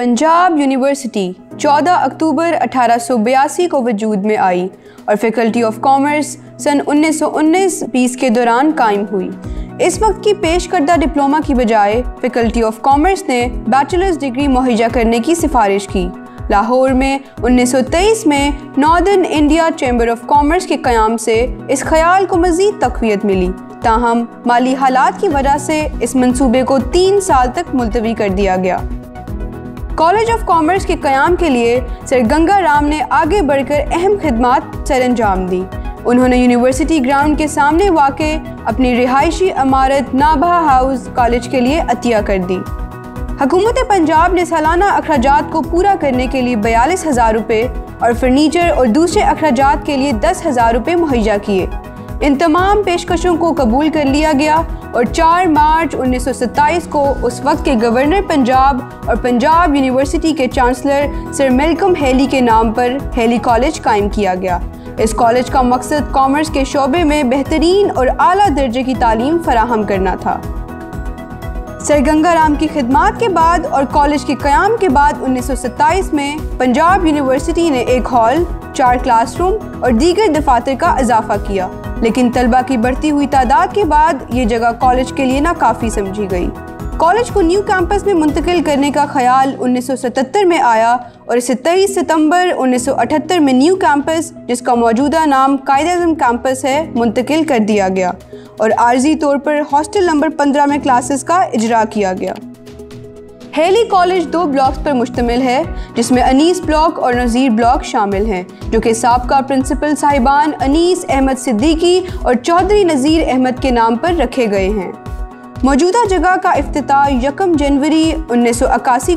Punjab university 14 अक्टूबर अठारह सौ बयासी को वजूद में आई और फैकल्टी ऑफ़ कॉमर्स सन 1919-20 के दौरान कायम हुई। इस वक्त की पेश करदा डिप्लोमा की बजाय फैकल्टी ऑफ़ कॉमर्स ने बैचलर्स डिग्री मुहैया करने की सिफारिश की। लाहौर में 1923 में northern India chamber of commerce के क़याम से इस ख्याल को मज़ीद तकवीत मिली। ताहम माली हालात की वजह से इस मंसूबे को तीन साल तक मुलतवी कर दिया गया। कॉलेज ऑफ़ कॉमर्स के क़याम के लिए सर गंगा राम ने आगे बढ़कर अहम खदमात सर अंजाम दी। उन्होंने यूनिवर्सिटी ग्राउंड के सामने वाक़ अपनी रिहायशी इमारत नाभा हाउस कॉलेज के लिए अतिया कर दी। हकूमत पंजाब ने सालाना अखराज को पूरा करने के लिए बयालीस हज़ार रुपये और फर्नीचर और दूसरे अखराज के लिए दस हज़ार रुपये मुहैया किए। इन तमाम पेशकशों को कबूल कर लिया गया और 4 मार्च 1927 को उस वक्त के गवर्नर पंजाब और पंजाब यूनिवर्सिटी के चांसलर सर मेलकम हेली के नाम पर हेली कॉलेज कायम किया गया। इस कॉलेज का मकसद कॉमर्स के शोबे में बेहतरीन और आला दर्जे की तालीम फराहम करना था। सर गंगा राम की खिदमत के बाद और कॉलेज के क्याम के बाद 1927 में पंजाब यूनिवर्सिटी ने एक हॉल चार क्लासरूम और दीगर दफातर का इजाफा किया। लेकिन तलबा की बढ़ती हुई तादाद के बाद ये जगह कॉलेज के लिए नाकाफ़ी समझी गई। कॉलेज को न्यू कैंपस में मुंतकिल करने का ख्याल 1977 में आया और इसे 23 सितंबर 1978 में न्यू कैंपस, जिसका मौजूदा नाम कायद अजम कैंपस है, मुंतकिल कर दिया गया और आर्जी तौर पर हॉस्टल नंबर 15 में क्लासेस का इजरा किया गया। हेली कॉलेज दो ब्लॉक्स पर मुश्तमिल है, जिसमें अनीस ब्लॉक और नज़ीर ब्लॉक शामिल हैं, जो कि सबका प्रिंसिपल साहिबान अनीस अहमद सिद्दीकी और चौधरी नज़ीर अहमद के नाम पर रखे गए हैं। मौजूदा जगह का अफ्ताह यकम जनवरी उन्नीस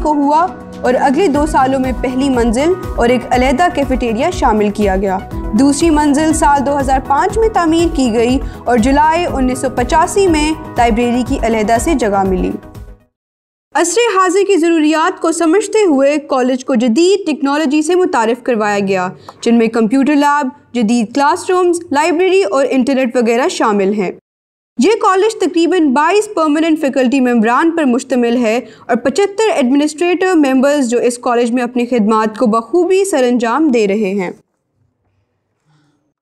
को हुआ और अगले दो सालों में पहली मंजिल और एक अलहदा कैफेटेरिया शामिल किया गया। दूसरी मंजिल साल 2005 में तामीर की गई और जुलाई उन्नीस सौ पचासी में लाइब्रेरी की अलहदा से जगह मिली। असर हाजिर की ज़रूरियात को समझते हुए कॉलेज को जदीद टेक्नोलॉजी से मुतारफ़ करवाया गया, जिनमें कंप्यूटर लैब, जदीद क्लासरूम्स, लाइब्रेरी और इंटरनेट वगैरह शामिल हैं। ये कॉलेज तकरीबन 22 परमानेंट फैकल्टी मेम्बरान पर मुश्तमिल है और 75 एडमिनिस्ट्रेटिव मेंबर्स जो इस कॉलेज में अपनी खदमात को बखूबी सर अंजाम दे रहे हैं।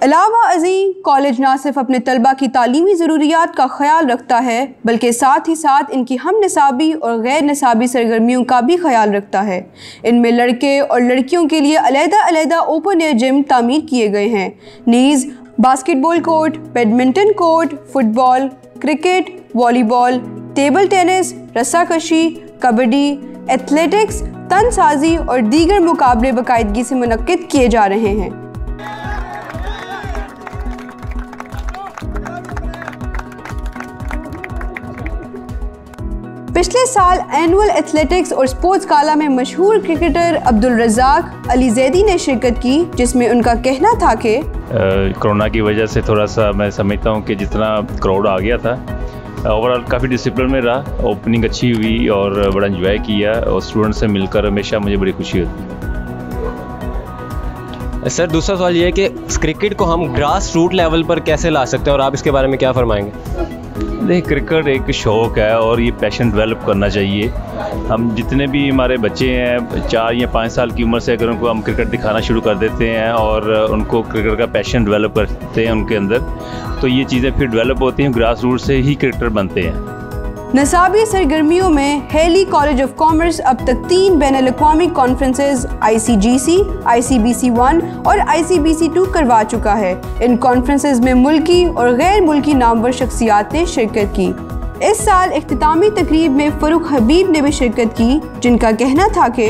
अलावा अजीम कॉलेज ना सिर्फ़ अपने तलबा की तालीमी ज़रूरियात का ख्याल रखता है, बल्कि साथ ही साथ इनकी हम निसाबी और गैर निसाबी सरगर्मियों का भी ख्याल रखता है। इनमें लड़के और लड़कियों के लिए अलहदा अलहदा ओपन एयर जिम तामीर किए गए हैं। Knees basketball court badminton court football cricket volleyball table tennis रस्साकशी kabaddi athletics तनसाजी और दीगर मुकाबले बाकायदगी से मनद किए जा रहे हैं। पिछले साल एनुअल एथलेटिक्स और स्पोर्ट्स काला में मशहूर क्रिकेटर अब्दुल रजाक अली जैदी ने शिरकत की जिसमें उनका कहना था कि कोरोना की वजह से थोड़ा सा मैं समझता हूँ कि जितना क्राउड आ गया था ओवरऑल काफ़ी डिसिप्लिन में रहा ओपनिंग अच्छी हुई और बड़ा इन्जॉय किया और स्टूडेंट से मिलकर हमेशा मुझे बड़ी खुशी होती है। सर दूसरा सवाल ये है कि क्रिकेट को हम ग्रास रूट लेवल पर कैसे ला सकते हैं और आप इसके बारे में क्या फरमाएँगे? नहीं क्रिकेट एक शौक़ है और ये पैशन डेवलप करना चाहिए। हम जितने भी हमारे बच्चे हैं, चार या पाँच साल की उम्र से अगर उनको हम क्रिकेट दिखाना शुरू कर देते हैं और उनको क्रिकेट का पैशन डेवलप करते हैं उनके अंदर तो ये चीज़ें फिर डेवलप होती हैं ग्रास रूट से ही क्रिकेटर बनते हैं। नसाबी सरगर्मियों में हेली कॉलेज ऑफ़ कॉमर्स अब तक तीन बैन अवी conferences I C G C I C B C one और I C B C to करवा चुका है। इन कॉन्फ्रेंसेज में मुल्की और गैर मुल्की नामवर शख्सियात ने शिरकत की। इस साल अख्तामी तकरीब में फ़रुख हबीब ने भी शिरकत की, जिनका कहना था कि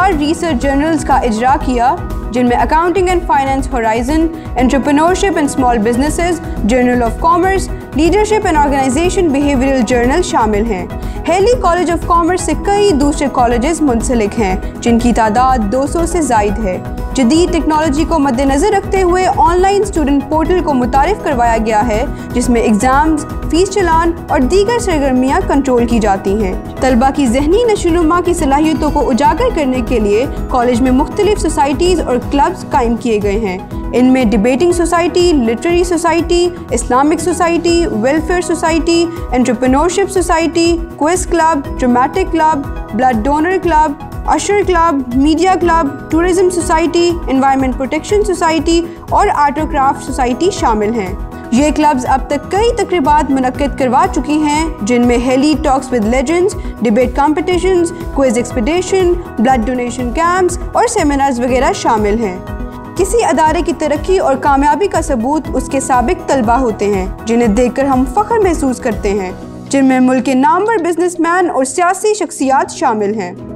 चार रिसर्च जर्नल्स का इजरा किया, जिनमें accounting and finance horizon entrepreneurship and small businesses journal of commerce leadership and organisation behavioural journal शामिल हैं। हेली कॉलेज ऑफ़ कॉमर्स से कई दूसरे कॉलेजेस मुंसलिक हैं, जिनकी तादाद 200 से जायद है। जदीद टेक्नोलॉजी को मद्देनज़र रखते हुए ऑनलाइन स्टूडेंट पोर्टल को मुतारफ़ करवाया गया है, जिसमें एग्ज़ाम्स फ़ीस चलान और दीगर सरगर्मियाँ कंट्रोल की जाती हैं। तलबा की जहनी नशोनुमा की सलाहियतों को उजागर करने के लिए कॉलेज में मुख्तलिफ़ सोसाइटीज़ और क्लब्स कायम किए गए हैं। इनमें debating society literary society Islamic society welfare society entrepreneurship society quiz club dramatic club blood donor club usher club media club tourism society environment protection society और आर्ट और क्राफ्ट सोसाइटी शामिल हैं। ये क्लब्स अब तक कई तकरीबात मनद करवा चुकी हैं, जिनमें Hailey talks with legends debate competition quiz expedition blood donation camps और सेमिनार्स वगैरह शामिल हैं। किसी अदारे की तरक्की और कामयाबी का सबूत उसके सबक तलबा होते हैं, जिन्हें देखकर हम फ़ख्र महसूस करते हैं, जिनमें मुल्क के नामवर बिजनेसमैन और सियासी शख्सियात शामिल हैं।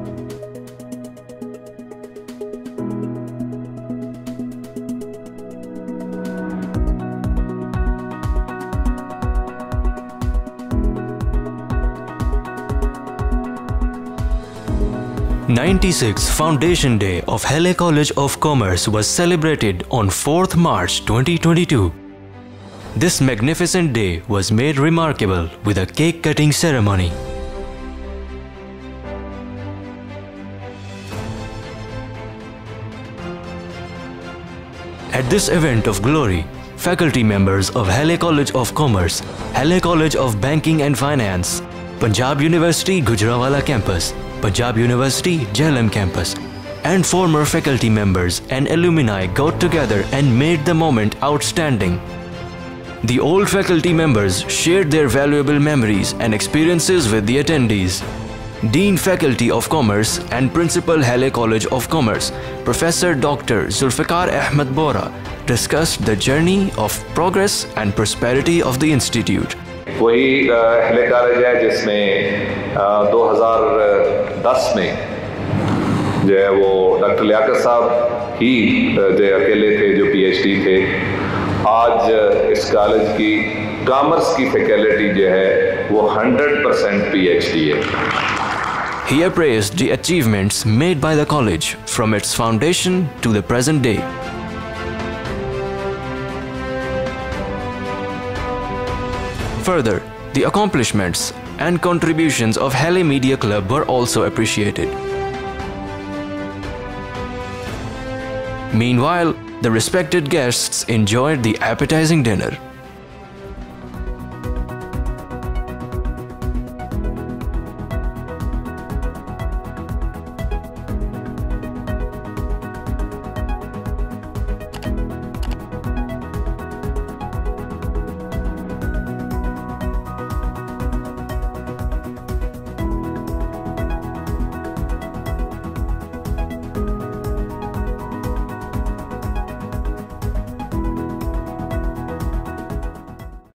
96th Foundation Day of Halle College of Commerce was celebrated on 4th March 2022. This magnificent day was made remarkable with a cake-cutting ceremony. At this event of glory, faculty members of Halle College of Commerce, Halle College of Banking and Finance, Punjab University Gujranwala campus, Punjab University, Jhelum campus, and former faculty members and alumni got together and made the moment outstanding. The old faculty members shared their valuable memories and experiences with the attendees. Dean Faculty of Commerce and Principal Halle College of Commerce, Professor Dr. Zulfikar Ahmed Bora, discussed the journey of progress and prosperity of the institute. वही हेले college है जिसमें 2010 में जो है वो doctor Liaquat साहब ही जो अकेले थे जो पीएचडी थे आज इस कॉलेज की कॉमर्स की फैकल्टी जो है वो 100 परसेंट पीएचडी है He appraised the achievements made by the college from its foundation to the present day. Further, the accomplishments and contributions of Halle Media Club were also appreciated. Meanwhile, the respected guests enjoyed the appetizing dinner.